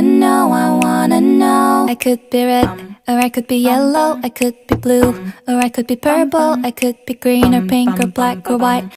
know, I wanna know. I could be red, um, or I could be um, yellow, um, I could be blue, or I could be purple, I could be green, or pink, or black, or white.